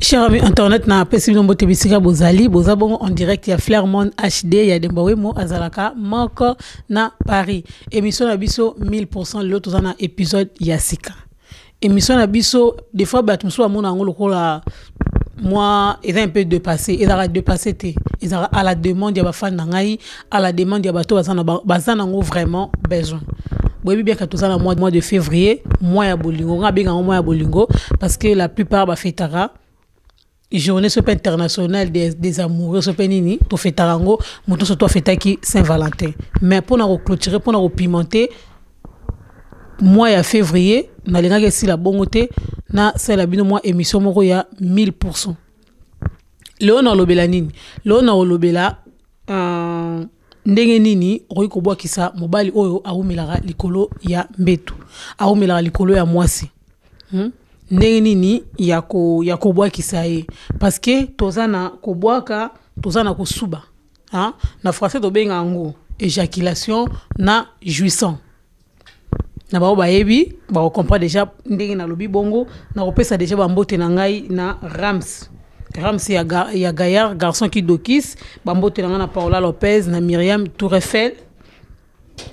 Cher ami internet na apesi bino mbote bisika bozali. Boza bongo en direct ya Flairmont HD ya Demba Wemo azalaka moko na Paris. Émission na biso 1000% lelo toza na épisode ya sika. Émission na biso des fois bato mosusu bamona yango lokola moi eza un peu dépassé. Ezalaka dépassé te. Ezalaka à la demande ya bafani na ngai à la demande ya bato baza na ba- baza nango vraiment besoin. Boyebi biaka toza na mois, de février mois ya bolingo. Nga abenga yango mois ya bolingo parce que la plupart bafetaka journée so mpe internationale des, des amoureux so mpe nini tofetaka yango moto nyonso to afetaki saint valentin mais mpona koclôturer mpona kopimenter mois ya février nalingaki esila bongo te nasalela bino mwa émission moko ya 1000 pourcent lelo naolobela nini? Lelo naolobela uh, ndenge nini okoki kobwakisa mobali oyo awumelaka likolo ya mbetu awumelaka likolo ya mwasi. Hmm? Ndenge nini ya, ko, ya kobwakisa ye. Parce que toza na kobwaka toza na kosuba ha? na français tobenga yango éjaculation na jouissant. Na bao bayebi bakokomprendre déjà ndenge nalobi bongo nakopesa déjà bambote na ngai na rams. Rams ya, ga, ya gaillard garçon qui dokis bambote na ngai na paola lopez na miriam tourefel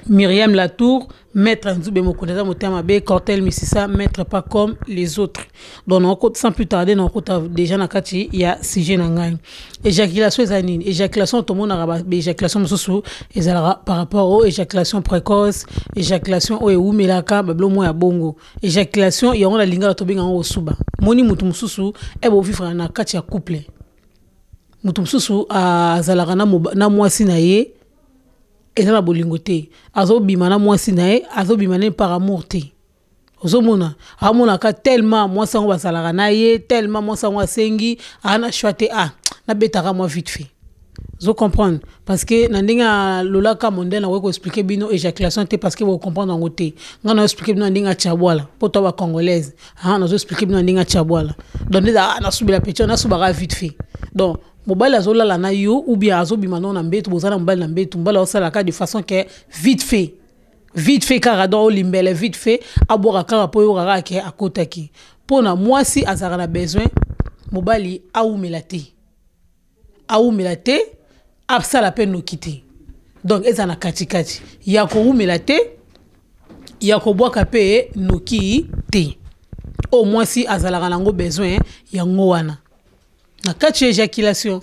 Myriam Latour, maître Nzube Mokoneza Motema Mabe, Cortel Mississa, maître pas comme les autres. Donc, on sans plus tarder, on compte déjà na kati ya sujet na ngai. Éjaculation ezanine, éjaculation tout le monde a éjaculation mususu ezalaka par rapport aux éjaculation précoce, éjaculation oyo ewumelaka babilo mo ya bongo. Éjaculation yango na lingala tobenga yango osuba. Moni mutu mususu ebe ovivre na kati ya couple. Mutu mususu azalaka na mwasi na ye eza na bolingo te. Azobima na mwasi na ye azobima na par amour te. Ozomona amonaka tellement mwasi yango basalaka na ye tellement mwasi yango asengi aa na shwa te ah nabetaka vite fait. Ozo comprendre parce que na ndenge alolaka mondaine akoki koexplike bino éjaculation te parce que bocomprendre yango te. Nga naoexplike bino na ndenge atya bwala mpo to bacongolaise ah nazoexplike bino na ndenge atya bwala donc ah nasubela peti nasubaka vite fait. Donc mobali azolala na yo ou bien azobima no na mbetu boza na mobali na mbetu mobali azosalaka de façon ke vite fait vite fait kaka donc olimbele vite fait abwaka kaka mpo oyokaka ake akotaki. Mpo na mwasi azalaka na besoin mobali awumela te. Awumela te asala mpe noki te. Donc eza na katikati. Ya kowumela te ya kobwaka mpe noki te. Oyo mwasi azalaka nango besoin yango wana na kati ya éjaculation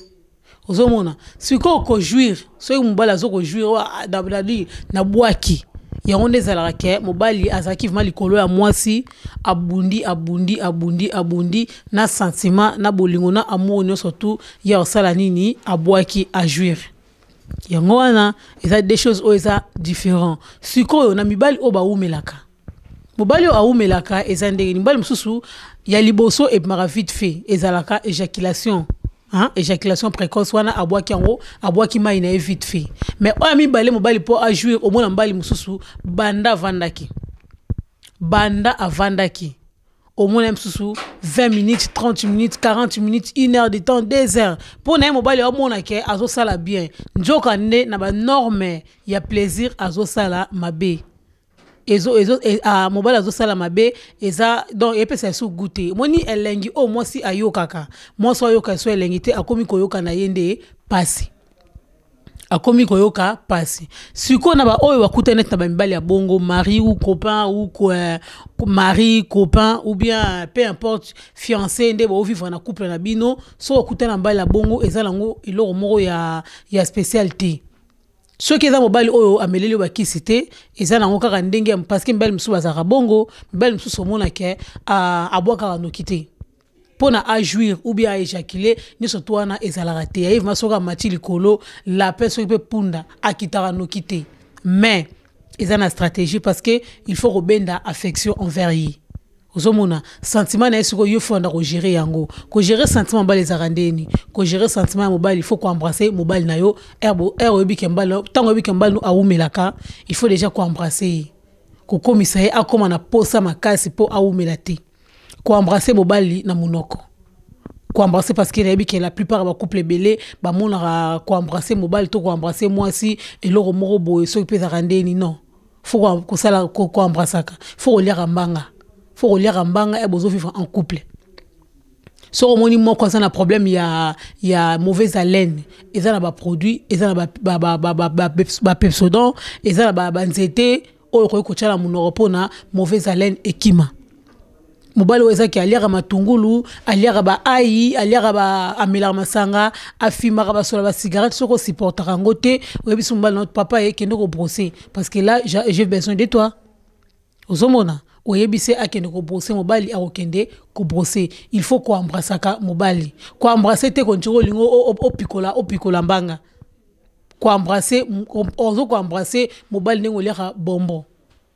ozomona sikoyo kojuire soki mobali aza kojuire nadi na bwaki. Yango nde ezalaka ke mobali azalaki vraimen likolo ya mwasi abundi abundi abundi abundi na sentiment na bolingo na amour nyonso tu ya kosala nini abwaki ajuire. Yango wana eza des choses oyo eza différent. Sikoyo na mibali oyo bawumelaka mobali oyo awumelaka eza ndenge mibali mosusu ya liboso ebimaka vite fait. Ezalaka éjaculation. Hein? éjaculation précoce wana abwaki yango abwaki mai na vite fait. Mais oyo mibale mobali mpo ajuire omona mobali mosusu banda avandaki. Banda avandaki. Omona ye mosusu 20 minutes 30 minutes 40 minutes 1 heure de temps 2 heures. Mpo na ye mobali omona ke azosala bien. Nzoka nde na banorme ya plaisir azosala mabe ezo ezo e, a, mobali azosala mabe eza donc epesa ye so gu te omoni elengi oyo mwasi ayokaka. Mwasi ayoka so elengi te akomi koyoka na ye nde pasi. Akomi koyoka pasi. Sikoyo na baoyo bakutani neti na bamibali ya bongo mari ou copain ou euh, mari copain ou bien peu importe fiancé nde baovivre na couple na bino. So okutani na mibali ya bongo eza nango eloko moko ya, ya spécial te soki eza mobali oyo ameleli bakisi te eza nango kaka ndenge ya- parce que mibali mosusu bazalaka bongo mibali mosusu omonake abwakaka noki te mpo na ajuire ou bien aéjacule nyonso to wana ezalaka te. Yayevima soki amati likolo lapin soki mpe punda akitaka noki te mais eza na stratégie parce que il faut kobenda affection envers ye ozomona sentiment na ye sikoyo yo fonda kogere yango. Kogere sentiment mobali ezalaka ndeni. Kogere sentiment ya mobali il faut koembrasse mobali na yo. Ere oyebi ke mobali ntango oyebi ke mobali no awumelaka il faut déjà koembrasse ye. Kokomisa ye akóma na posa makasi mpo awumela te. Koembrasse mobali na monoko koembrasse parce que nayebi ke la plupart ya bacouple ebele bamonaka koembrasse mobali to koembrasse mwasi eloko moko boye soki mpe ezalaka ndeni non. Fo kosala koembrasaka fo koliaka mbanga fo koliaka mbanga e bozovivre en couple. Soki omoni moko aza na problème ya, ya mauvaise haleine. Eza na baproduit eza na bapepsodon eza na banzete oyo okoki kotia na monoko mpona mauvaise haleine ekima mobali oyo ezaki aliaka matungulu aliaka baai aliaka ba, amelaka masanga afimaka basola basigarete soki osupportaka yango te oyebi so mobali na papa ye kende kobrose parce que là j'ai besoin de toi. Ozomona oyebi se akende kobrose mobali akokende kobrose il faut koambrasaka mobali. Koambrase te kontika olingi opikola opikola mbanga. Koambrase ozo koambrase mobali ndenge oliaka bombo.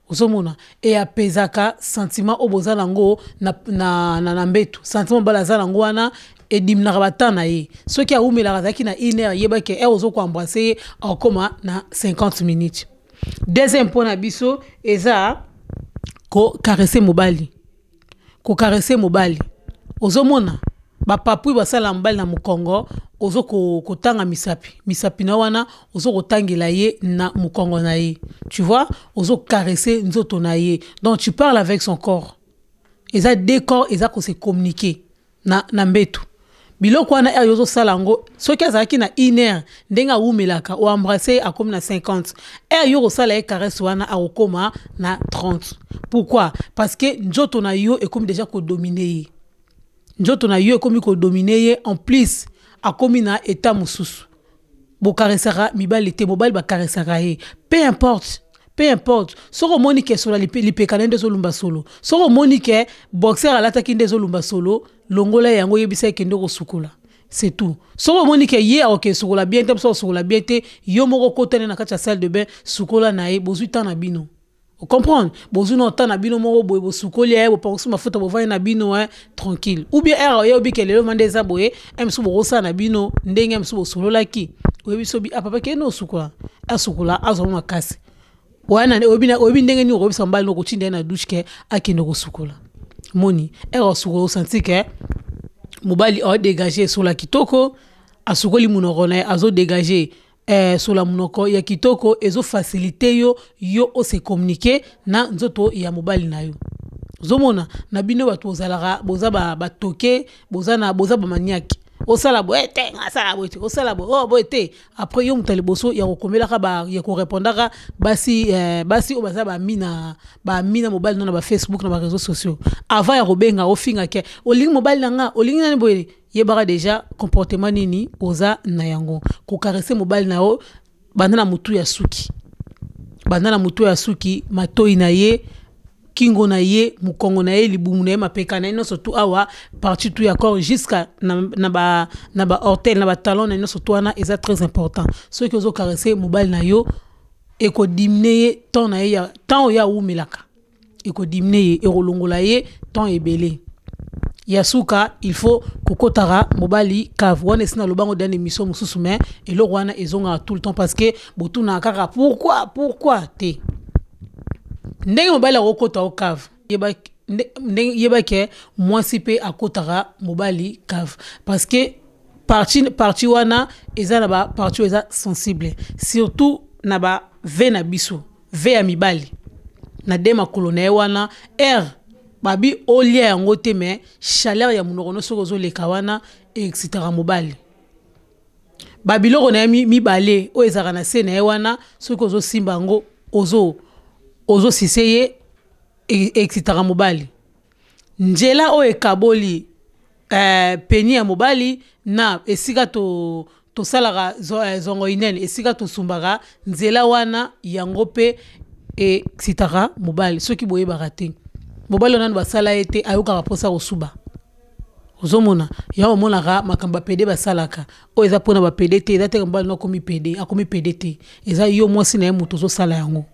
Ozomona e apezaka sentiment oyo boza nango na, na, na, na mbeto sentiment mobali aza nango wana ediminaka batan na ye. Soki awumelaka azalaki na une heure ayebaki ere ozo koambrase ye akokóma na 50 minutes. Deuxième mpo na biso eza kokarese mobali. Kokarese mobali. Ozomona bapapui basala mobali na mokongo ozo kotanga misapi. Misapi na wana ozo kotangela ye na mokongo na ye. Tu vois? Ozo caresse nzoto na ye. Donc tu parles avec son corps. Eza deux corps eza na, na biloko wana ere ozosala yango soki azalaki na heure ndenge awumelaka oembrasse akomi na 50 ere yo kosala ye caresse wana akokóma na 30 pourquoi? Parce que nzoto na yo ekomi déjà kodomine ye. Nzoto na yo ekomi kodomine ye en plus akomi na eta mosusu. Bokaresaka mibali te mobali bakaresaka ye. Peu importe peu importe. Soki omoni ke solo lipeka na nde ezolumba solo. Soki omoni ke boxer alataki nde ezolumba solo longola yango oyebisa ekende kosukola. C'est tout. Soki omoni ke ye akoke sukola bien te mposo kosukola bien te yo moko kotane na kati ya salle de bain sukola na ye bozwi ntan na bino. Ocomprendre bozwi na ota na bino moko boye bosukoli ye bopangosi mafuta bovandi na bino e tranquille. Ou bien ere oyebi ke lelo mande eza boye e mosusu bokosala na bino ndenge mosusu bosololaki. Oyebi so apapa kende osukola? Asukola azwa makasi. Oyebi ndenge nini okobisa mobali nokotinda ye na douche ke akende kosukola moni ere osukola osanti ke mobali aodégage sola kitoko asukoli monoko na ye azodégage eh, sola monoko ya kitoko ezofasilite yo yo ose communique na nzoto ya mobali na yo. Ozomona na bino bato bozalaka boza batoke boza na boza bamaniaki osala boye te asala boye te osala boye. Te après ya liboso ya kokomelaka ya korépondaka basi eh, basi oyo baza bami na bami na mobali no na bafacebook na bareseau sociaux. Avant ya kobenga ofinga ke olingi mobali na nga olingi nani boye? Yebaka deja comportement nini oza na yango. Kokarese mobali na yo banda na motu ya suki. Banda na motu ya suki na ye kingo na ye mokongo na ye libumu na ye mapeka na ye tu awa parti tu ya corps jusqu'à na, na ba na batalon na ye nyonso tu wana eza très important. Soki ozokarese mobali na yo ekodimine ye temps na ye temps oyo awumelaka. Ekodimine ye ekolongola ye temps ebele. Ya suka il faut kokotaka mobali cave. Wana esi na lobango dana émission mosusu me eloko wana ezongaka tout le temps parce que kaka pourquoi pourquoi te? Ndenge mobali akokota o cave ndenge yebake mwasi mpe akotaka mobali cave. Parce que parti, parti wana eza na baparti oyo eza sensible. Surtout na bave na biso ve ya mibali. Na de makolo na ye wana aire babi olia yango te me chaleur ya monoko no soki ozoleka wana excitaka mobali. Babiloko na ye mibale oyo ezalaka na se na ye wana soki ozosimba yango ozo ozosise ye excitaka mobali. Nzela oyo ekaboli eh, peni ya mobali na esika to tosalaka zongo inene esika tosumbaka nzela wana yango mpe excitaka mobali. Soki boyebaka te. Mobali nano basala ye te ayokaka mposa kosuba. Ozomona yango omonaka makambo ya pede basalaka. Oyo eza mpona bapede te eza te mobali no akomi pede akomi pede te. Eza yo mwasi na ye moto ozosala yango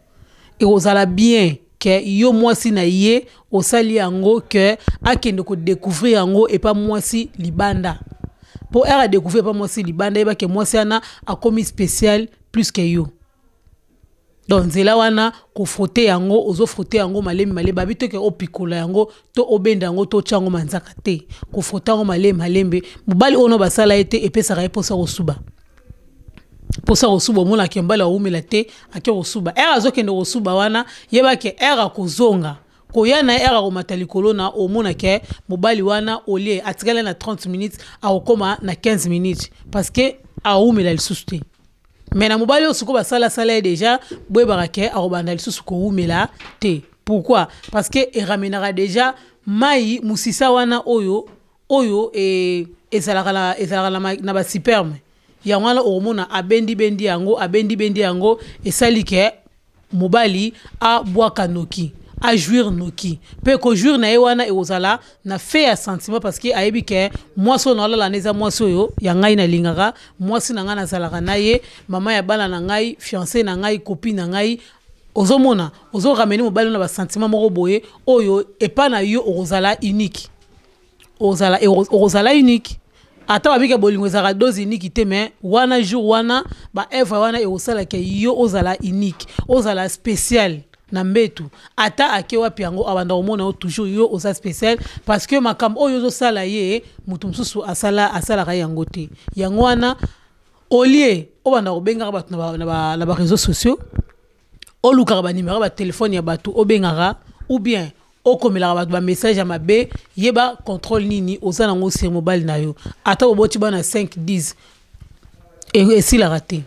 ekozala bien ke yo mwasi na ye osali yango ke akende kodécouvrir yango epa mwasi libanda. Mpo ere adécouvrir epa mwasi libanda yebake mwasi wana akomi spécial plus ke yo. Donc nzela wana kofrote yango ozofrote yango malemi malembe babi toke opikola yango to obenda yango to otya yango manzaka te. Kofrote yango malembe malembe mobali oyo no basala ye te epesaka ye mposa mposa kosuba omonaki mobali awumela te ake kosuba ere azokende kosuba wana yebake ere akozonga. Koya na ere akomata likolo na omona ke mobali wana olie atikali na 30 minutes akokóma na 15 minutes. Parce que awumela lisusu te. Me na mobali oyo sikoyo basalasala ye déjà boyebaka ke akobanda lisusu kowumela te pourquoi? Parce que eramenaka déjà mai musisa wana oyo oyo e, ezalaka na basiperme yango wana okomona abendi-bendi yango abendi-bendi yango esali ke mobali abwaka noki ajuire noki. Mpe kojuire na ye wana ekozala na fe ya sentiment parce que ayebi ke mwasi oyo naolala na eza mwasi oyo ya ngai nalingaka mwasi na ngai nazalaka na ye mama ya bana na ngai fiance na ngai kopi na ngai. Ozomona ozoramene mobali na basentiment moko boye oyo epai na yo okozala unique. Okozala unique ata babike bolingo ezalaka dose unique te me wana jour wana baevre wana ekosalaka yo ozala unique ozala spécial na mbetu. Ata ake wapi yango abanda komona yo toujours yo oza spécial parce que makambo oyo ozosala ye moto mosusu asala asalaka yango te. Yango wana olie obanda kobengaka bato na baréseau sociaux olukaka banimero batelefone ya bato obengaka ou bien okomelaka bato bamessage ya mabe yeba contrôle nini oza nango sur mobile na yo. Ata oboti bana 5 10 esilaka te.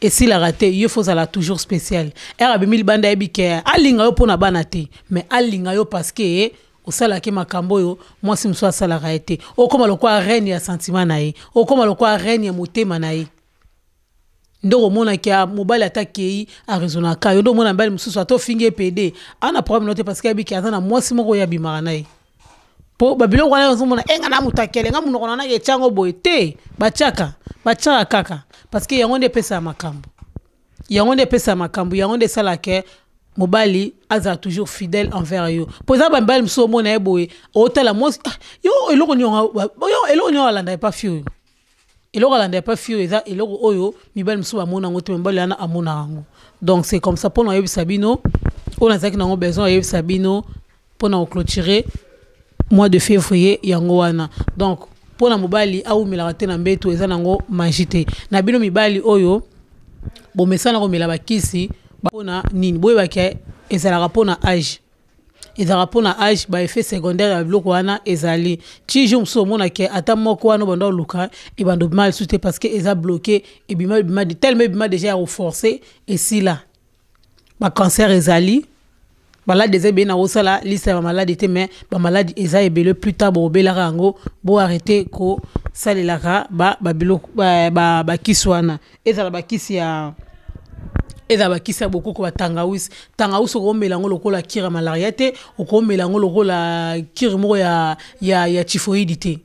Esilaka te. Yo fo ozala toujours spécial. Ere abemi libanda yebi ke alinga yo mpona bana te. Mais alinga yo parce que osalaki makambo oyo mwasi mosusu asalaka ye te. Okóma lokwa reine ya sentiment na ye. Okóma lokwa reine ya motema na ye nde okomonaki mobali ata kei aresonaka yo nde omona mobali mosusu ata ofingi epede ana problème no te parce que ayebiki aza na mwasi moko oyo abimaka na ye mpo babiloko wana ozomona enga na moto akele nga monoko nanaki etyango boye te batiaka batiaka kaka parce que yango nde epesaka makambo yango nde epesaka makambo yango nde esalaka mobali azala toujours fidèle envers yo mpo eza bamibali mosusu omona ye boye otala mwasi yo eloko nio alanda epa fi oyo eloko alanda epa fi oyo eza eloko oyo mibali mosusu bamona yango te mibali wana amona yango donc c'est comme ça. Mpona oyebisa bino oyo nazalaki nango besoin oyebisa bino mpona koclôturer mois de février yango wana. Donc mpona mobali awumelaka te na mbeto eza nango magi te. Na bino mibali oyo bomesana komela bakisi mpona nini? Boyebaki ezalaka mpona age ezalaka mpona age baeffet secondaire ya biloko wana ezali. Ti jour mosusu omonake ata moko wana obanda oluka ebanda obima lisusu te parce que eza bloqué ebima ebima telema ebima déjà ya koforce esila bacancer ezali. Baladi eza ebele na kosala liste ya bamaladi te mais bamaladi eza ebele plus tard boobelaka yango boarrete kosalelaka bakisi wana. Ezala bakisi ya ezala bakisi ya bokoko batangawisi tangawisi. Okomela yango lokola kire ya malaria te okomela yango lokola kire moko ya, ya, ya typhoïde te.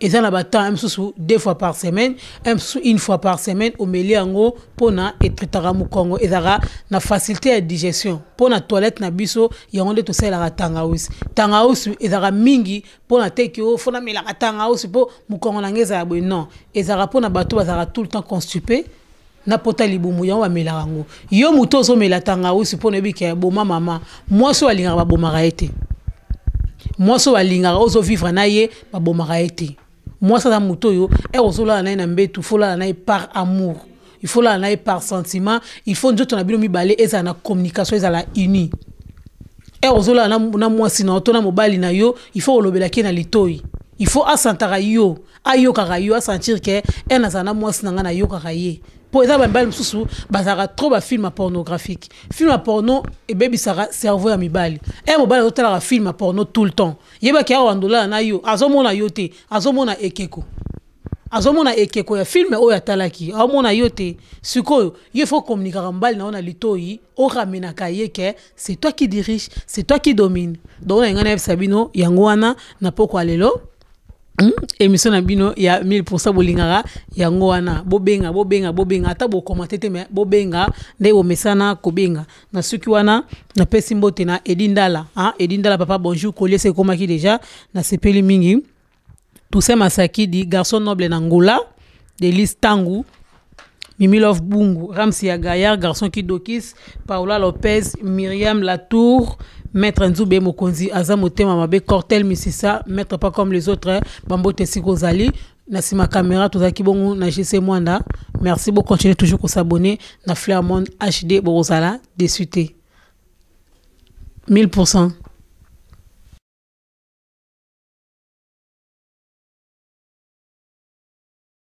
Eza na batemps mosusu deux fois par semaine mosusu une fois par semaine omeli yango mpona etretaka mokongo. Ezalaka na facilité ya digestion. Mpona toilette na biso yango nde tosalelaka tangawusi tangawusi ezalaka mingi mpona teke o fona melaka tangawusi mpo mokongo na ngai ezala boye non. Ezalaka mpona bato bazalaka tout le temps constipé na pota libumu yango bamelaka yango. Yo moto ozomela tangawusi mpona oyebike boma mama mwasi oyo alingaka babomaka ye te. Mwasi oyo alingaka ozovivre na ye babomaka ye te. Mwasi aza moto oyo ere ozolala na ye na mbetu fo olala na ye par amour. Il faut olala na ye par sentiment il faut nzoto na bino mibale ezala na communication ezala uni. Ere ozolala na mwasi na yo to na mobali na yo il faut olobelaki ye na litoi il faut asantaka yo ayokaka yo asentir ke ere nazala na mwasi na ngai nayokaka ye mpo eza bamibali mosusu bazalaka trop bafilme pornographique filme ya porno ebebisaka cerveau ya mibali. E mobali azotalaka filme ya porno tout le temps. Yebaki awa bandolala na yo azomona yo te azomona ekeko. Azomona ekeko ya filme oyo atalaki. Aomona yo te sikoyo yo fo communikaka mobali na yo na litoi oramenaka ye ke c'est toi qui dirige c'est toi qui domine donc na yangai nayebisa bino yango wana na poko ya? Émission na bino ya 1000 bolingaka yango wana bobenga bobenga bobenga. Ata bokomante te me bobenga nde bomesana kobenga. Na suki wana napesi mbote na edi ndala edi ndala papa bonjour koliese ekomaki déjà nasepeli mingi. Toussaint masakidi garçon noble na ngola delise tangu Mimi Love Bungu, Ramsi Agayar, Garçon Kidokis, Paola Lopez, Myriam Latour, Maître Nzoube Mokonzi, Aza Motema Mabe, Cortel Misisa, Maître pas comme les autres, Bambo Tessiko Zali, Nasima Caméra, Tozaki Bongo, na GC Mwanda. Merci beaucoup, continuez toujours à s'abonner, na Flairmont HD, Borosala, Dessuité. 1000%.